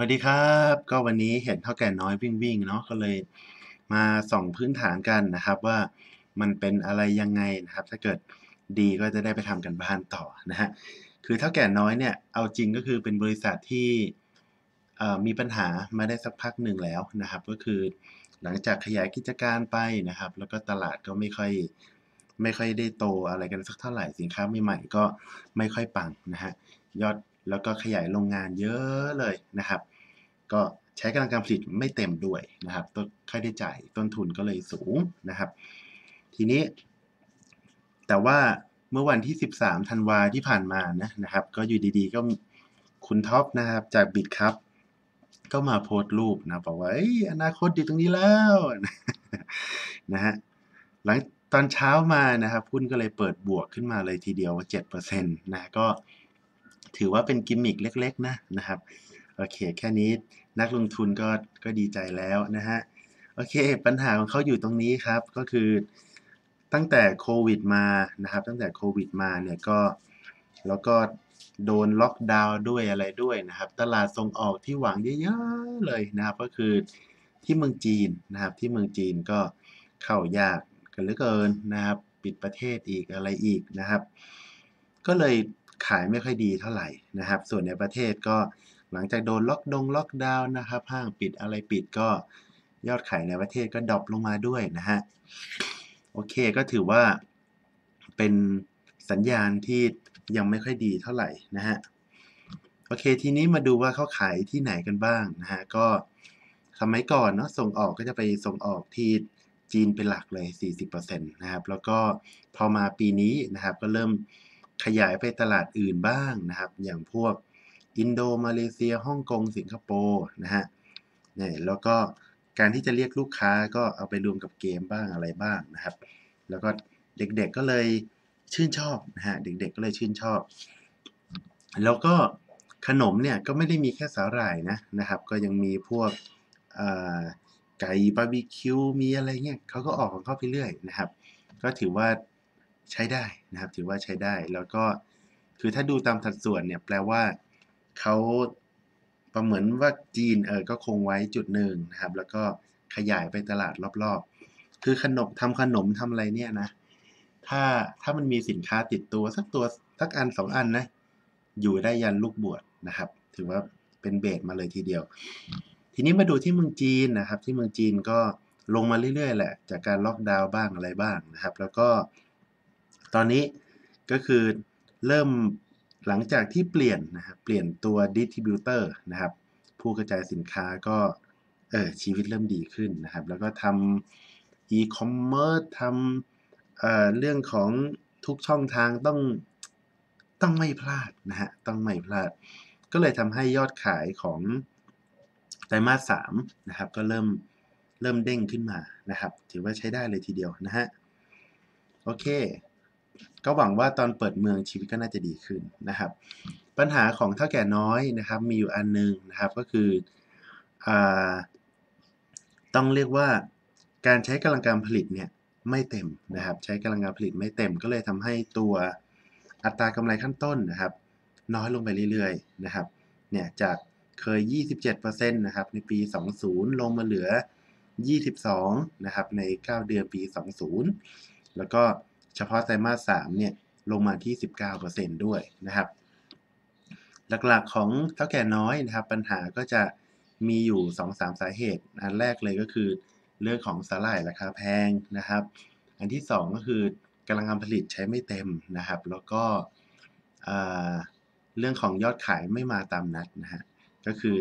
วัสดีครับ ก็วันนี้เห็นเท่าแก่น้อยวิ่งวิ่งเนาะก็เลยมาส่องพื้นฐานกันนะครับว่ามันเป็นอะไรยังไงนะครับ ถ้าเกิดดีก็จะได้ไปทำกันบ้านต่อนะฮะคือเท่าแก่น้อยเนี่ยเอาจริงก็คือเป็นบริษัทที่มีปัญหามาได้สักพักหนึ่งแล้วนะครับ ก็คือหลังจากขยายกิจการไปนะครับ แล้วก็ตลาดก็ไม่ค่อยไม่ค่อยได้โตอะไรกันสักเท่าไหร่สินค้าใหม่ๆก็ไม่ค่อยปังนะฮะยอด แล้วก็ขยายโรงงานเยอะเลยนะครับ ก็ใช้กำลังการผลิตไม่เต็มด้วยนะครับต้นค่าใช้จ่ายต้นทุนก็เลยสูงนะครับ ทีนี้ แต่ว่าเมื่อวันที่ 13ธันวาที่ผ่านมานะนะครับ ก็อยู่ดีๆ ก็คุณท็อปนะครับจากบิดครับก็มาโพสต์รูปนะบอกว่าอนาคตดีตรงนี้แล้วนะฮะหลังตอนเช้ามานะครับหุ้นก็เลยเปิดบวกขึ้นมาเลยทีเดียวว่า7%นะก็ ถือว่าเป็นกิมมิคเล็กๆนะนะครับโอเคแค่นี้นักลงทุนก็ก็ดีใจแล้วนะฮะโอเค ปัญหาของเขาอยู่ตรงนี้ครับก็คือตั้งแต่โควิดมานะครับ ตั้งแต่โควิดมาเนี่ยก็แล้วก็โดนล็อกดาวน์ด้วยอะไรด้วยนะครับ ตลาดส่งออกที่หวังเยอะๆเลยนะครับ ก็คือที่เมืองจีนนะครับ ที่เมืองจีนก็เข้ายากกันเหลือเกินนะครับ ปิดประเทศอีกอะไรอีกนะครับ ก็เลย ขายไม่ค่อยดีเท่าไหร่นะครับ ส่วนในประเทศก็หลังจากโดนล็อกดงล็อกดาวน์นะครับห้างปิดอะไรปิดก็ยอดขายในประเทศก็ drop ลงมาด้วยนะฮะโอเคก็ถือว่าเป็นสัญญาณที่ยังไม่ค่อยดีเท่าไหร่นะฮะโอเคทีนี้มาดูว่าเขาขายที่ไหนกันบ้างนะฮะก็สมัยก่อนเนาะส่งออกก็จะไปส่งออกที่จีนเป็นหลักเลย 40%นะครับแล้วก็พอมาปีนี้นะครับก็เริ่ม ขยายไปตลาดอื่นบ้างนะครับ อย่างพวกอินโดมาเลเซียฮ่องกงสิงคโปร์นะฮะนี่แล้วก็การที่จะเรียกลูกค้าก็เอาไปรวมกับเกมบ้างอะไรบ้างนะครับ แล้วก็เด็กๆก็เลยชื่นชอบนะฮะเด็กๆก็เลยชื่นชอบ แล้วก็ขนมเนี่ยก็ไม่ได้มีแค่สาหร่ายนะนะครับ ก็ยังมีพวกไก่บาร์บีคิวมีอะไรเงี้ยเขาก็ออกของเขาไปเรื่อยนะครับ ก็ถือว่า ใช้ได้นะครับ ถือว่าใช้ได้แล้วก็คือถ้าดูตามสัดส่วนเนี่ยแปลว่าเขาประเมือนว่าจีนเออก็คงไว้จุดหนึ่งนะครับ แล้วก็ขยายไปตลาดรอบๆ คือขนมทำขนมทำอะไรเนี่ยนะ ถ้าถ้ามันมีสินค้าติดตัวสักตัวสักอันสองอันนะ อยู่ได้ยันลูกบวชนะครับ ถือว่าเป็น base มาเลยทีเดียว ทีนี้มาดูที่เมืองจีนนะครับ ที่เมืองจีนก็ลงมาเรื่อยๆ แหละ จากการล็อกดาวน์บ้างอะไรบ้างนะครับ แล้วก็ ตอนนี้ก็คือเริ่มหลังจากที่เปลี่ยนนะครับเปลี่ยนตัว distributor นะครับ ผู้กระจายสินค้าก็เออชีวิตเริ่มดีขึ้นนะครับ แล้วก็ทำอีคอมเมิร์ซทำเอ่อเรื่องของทุกช่องทางต้องต้องไม่พลาดนะฮะต้องไม่พลาด ก็เลยทำให้ยอดขายของไตรมาสสามนะครับ ก็เริ่มเริ่มเด้งขึ้นมานะครับ ถือว่าใช้ได้เลยทีเดียวนะฮะโอเค ก็หวังว่าตอนเปิดเมืองชีวิตก็น่าจะดีขึ้นนะครับ ปัญหาของเท่าแก่น้อยนะครับ มีอยู่อันนึงนะครับก็คืออต้องเรียกว่าการใช้กำลังการผลิตเนี่ยไม่เต็มนะครับ ใช้กำลังการผลิตไม่เต็มก็เลยทำให้ตัวอัตรากำไรขั้นต้นนะครับ น้อยลงไปเรื่อยๆนะครับเนี่ยจากเคย 27%นะครับในปี 20 ลงมาเหลือ 22 นะครับใน 9 เดือนปี 20 แล้วก็ เฉพาะไตรมาส3เนี่ยลงมาที่ 19%ด้วยนะครับ หลักๆของเท่าแก่น้อยนะครับ ปัญหาก็จะมีอยู่ 2-3สาสาเหตุ อันแรกเลยก็คือเรื่องของสาหร่ายราคาแพงนะครับ อันที่ 2 ก็คือกำลังการผลิตใช้ไม่เต็มนะครับ แล้วก็เรื่องของยอดขายไม่มาตามนัดนะฮะก็คือ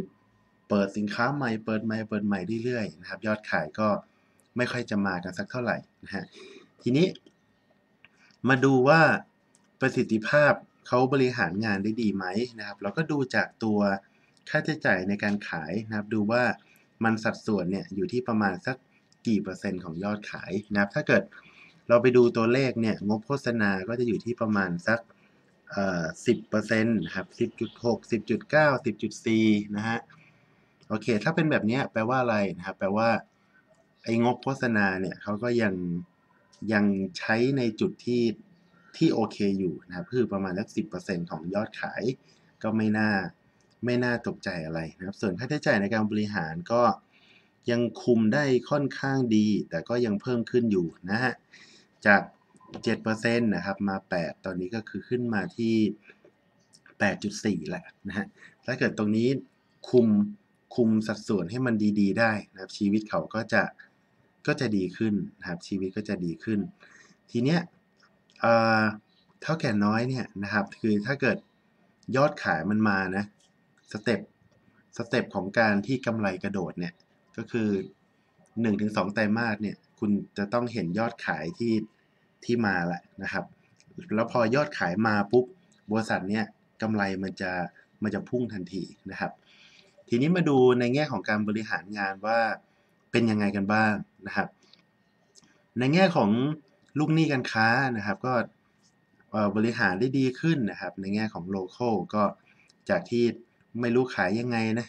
เปิดสินค้าใหม่เปิดใหม่เปิดใหม่เรื่อยๆนะครับ ยอดขายก็ไม่ค่อยจะมากันสักเท่าไหร่นะฮะทีนี้ มาดูว่าประสิทธิภาพเขาบริหารงานได้ดีไหมนะครับ เราก็ดูจากตัวค่าใช้จ่ายในการขายนะครับ ดูว่ามันสัดส่วนเนี่ยอยู่ที่ประมาณสักกี่เปอร์เซ็นต์ของยอดขายนะครับ ถ้าเกิดเราไปดูตัวเลขเนี่ยงบโฆษณาก็จะอยู่ที่ประมาณสักสิบเปอร์เซ็นต์ครับสิบจุดหกสิบจุดเก้าสิบจุดสี่นะฮะโอเค ถ้าเป็นแบบนี้แปลว่าอะไรนะครับ แปลว่าไอ้งบโฆษณาเนี่ยเขาก็ยัง ยังใช้ในจุดที่ที่โอเคอยู่นะครับคือประมาณสักสิของยอดขาย ก็ไม่น่าไม่น่าตกใจอะไรนะครับ ส่วนค่าใช้จ่ายในการบริหารก็ยังคุมได้ค่อนข้างดี แต่ก็ยังเพิ่มขึ้นอยู่นะฮะจาก 7%นะครับมา 8 ตอนนี้ก็คือขึ้นมาที่ 8.4แหละนะฮะถ้าเกิดตรงนี้คุมคุมสัดส่วนให้มันดี ๆ ได้นะครับชีวิตเขาก็จะ ก็จะดีขึ้นนะครับชีวิตก็จะดีขึ้น ทีเนี้ยเถ้าแก่น้อยเนี่ยนะครับคือถ้าเกิดยอดขายมันมานะ step step ของการที่กำไรกระโดดเนี่ยก็คือ1-2ไตรมาสเนี่ยคุณจะต้องเห็นยอดขายที่ที่มาแหละนะครับ แล้วพอยอดขายมาปุ๊บบริษัทเนี่ยกำไรมันจะมันจะพุ่งทันทีนะครับ ทีนี้มาดูในแง่ของการบริหารงานว่า เป็นยังไงกันบ้างนะครับ ในแง่ของลูกหนี้การค้านะครับก็บริหารได้ดีขึ้นนะครับ ในแง่ของโลเคอลก็จากที่ไม่รู้ขายยังไงนะ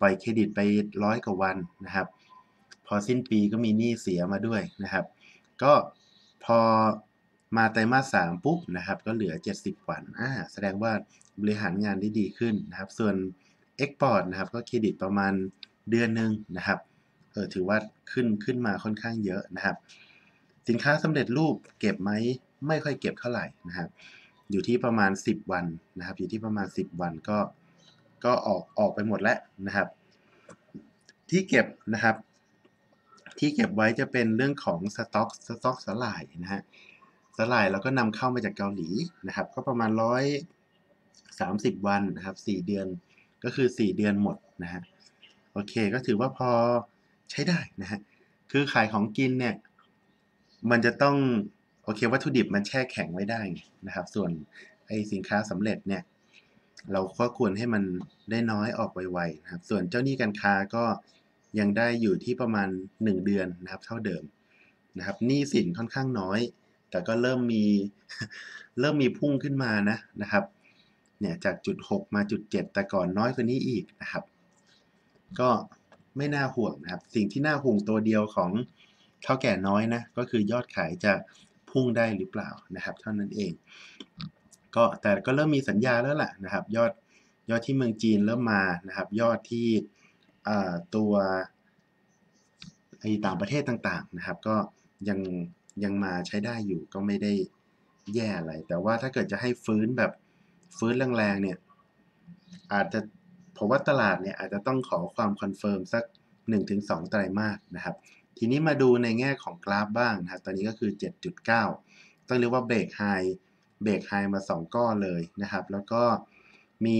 ปล่อยเครดิตไปร้อยกว่าวันนะครับ พอสิ้นปีก็มีหนี้เสียมาด้วยนะครับ ก็พอมาไตรมาสสามปุ๊บนะครับ ก็เหลือ 70 วันอ่าแสดงว่าบริหารงานได้ดีขึ้นนะครับ ส่วน Export นะครับ ก็เครดิตประมาณเดือนหนึ่งนะครับ ออถือว่าขึ้นขึ้นมาค่อนข้างเยอะนะครับ สินค้าสำเร็จรูปเก็บไหมไม่ค่อยเก็บเท่าไหร่นะครับ อยู่ที่ประมาณ 10 วันนะครับ อยู่ที่ประมาณ 10 วันก็ก็ออกออกไปหมดแล้วนะครับ ที่เก็บนะครับ ที่เก็บไว้จะเป็นเรื่องของสต็อกสต็อกสลายนะฮะสลายเราก็นำเข้ามาจากเกาหลีนะครับ ก็ประมาณร้อยสามสิบวันนะครับสี่เดือนก็คือสี่เดือนหมดนะฮะโอเคก็ถือว่าพอ ใช้ได้นะฮะ คือขายของกินเนี่ย มันจะต้อง โอเควัตถุดิบมันแช่แข็งไว้ได้นะครับ ส่วนไอสินค้าสำเร็จเนี่ย เราก็ควรให้มันได้น้อยออกไวๆนะครับ ส่วนเจ้าหนี้การค้าก็ยังได้อยู่ที่ประมาณ 1 เดือนนะครับ เท่าเดิมนะครับหนี้สินค่อนข้างน้อย แต่ก็เริ่มมีเริ่มมีพุ่งขึ้นมานะนะครับเนี่ยจากจุด 6 มาจุด 7 แต่ก่อนน้อยกว่านี้อีกนะครับ ก็ ไม่น่าห่วงนะครับ สิ่งที่น่าห่วงตัวเดียวของเท่าแก่น้อยนะ ก็คือยอดขายจะพุ่งได้หรือเปล่านะครับ เท่านั้นเอง ก็แต่ก็เริ่มมีสัญญาณแล้วล่ะนะครับ ยอดยอดที่เมืองจีนเริ่มมานะครับ ยอดที่ตัวไอต่างประเทศต่างๆนะครับ ก็ยังยังมาใช้ได้อยู่ก็ไม่ได้แย่อะไร แต่ว่าถ้าเกิดจะให้ฟื้นแบบฟื้นแรงๆเนี่ย อาจจะ ผมว่าตลาดเนี่ยอาจจะต้องขอความ confirm สัก 1-2 ไตรมาสนะครับ ทีนี้มาดูในแง่ของกราฟบ้างนะครับ ตอนนี้ก็คือ 7.9 ต้องเรียกว่าเบรกไฮเบรกไฮมา 2 ก้อนเลยนะครับ แล้วก็มี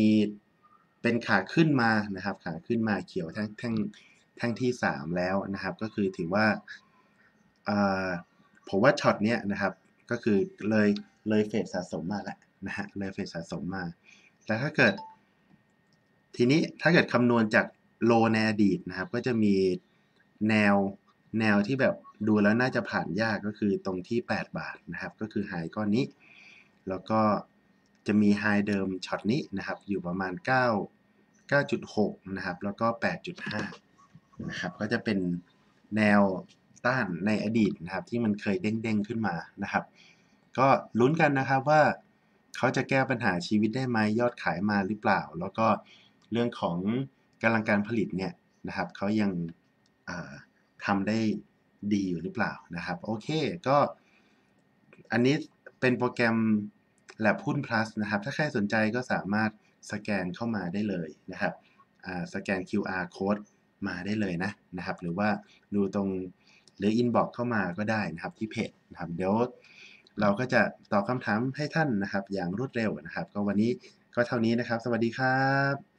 เป็นขาขึ้นมานะครับ ขาขึ้นมาเขียวทั้งทั้งทั้งที่ 3 แล้วนะครับ ก็คือถือว่าผมว่าช็อตเนี้ยนะครับ ก็คือเลยเลยเฟสสะสมมาแล้วนะฮะเลยเฟสสะสมมา แต่ถ้าเกิด ทีนี้ถ้าเกิดคำนวณจากโลในอดีตนะครับ ก็จะมีแนวแนวที่แบบดูแล้วน่าจะผ่านยากก็คือตรงที่ 8 บาทนะครับ ก็คือไฮก้อนนี้ แล้วก็จะมีไฮเดิมช็อตนี้นะครับ อยู่ประมาณ 9 9.6 นะครับ แล้วก็ 8.5 นะครับ ก็จะเป็นแนวต้านในอดีตนะครับ ที่มันเคยเด้งๆขึ้นมานะครับ ก็ลุ้นกันนะครับว่าเขาจะแก้ปัญหาชีวิตได้ไหมยอดขายมาหรือเปล่า แล้วก็ เรื่องของกำลังการผลิตเนี่ยนะครับเขายังทำได้ดีอยู่หรือเปล่านะครับโอเคก็อันนี้เป็นโปรแกรม Lab หุ้น plus นะครับ ถ้าใครสนใจก็สามารถสแกนเข้ามาได้เลยนะครับสแกน QR code มาได้เลยนะนะครับ หรือว่าดูตรงหรือ inbox เข้ามาก็ได้นะครับที่เพจนะครับเดี๋ยวเราก็จะตอบคำถามให้ท่านนะครับ อย่างรวดเร็วนะครับ ก็วันนี้ก็เท่านี้นะครับ สวัสดีครับ